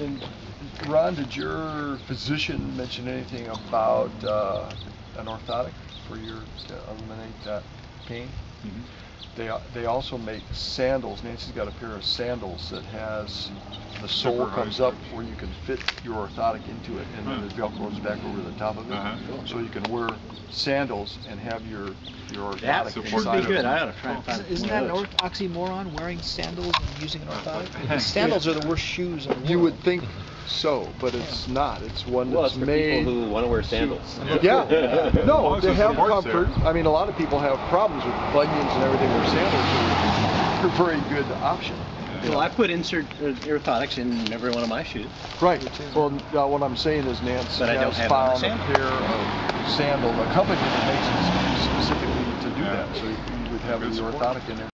And Ron, did your physician mention anything about uh, an orthotic for your, to eliminate that pain? Mm-hmm. They, they also make sandals, Nancy's got a pair of sandals that has, the sole comes up where you can fit your orthotic into it and then the Velcro's back over the top of Uh-huh. it. So you can wear sandals and have your, your That orthotic would inside be of good, it. I ought to try and find Isn't that of an those. or- oxymoron, wearing sandals and using an orthotic? Because Sandals are the worst shoes in the world. You would think so, but it's not. It's one Well, that's it's for made. people who want to wear sandals. Yeah, As no, they have comfort. it. I mean, a lot of people have problems with bunions and everything. Where sandals They're a very good option. Well, I put insert uh, orthotics in every one of my shoes. Right. Well, uh, what I'm saying is Nance But I don't has have a found a pair of sandals, a company that makes it specifically to do that. So you would have Good the orthotic in there.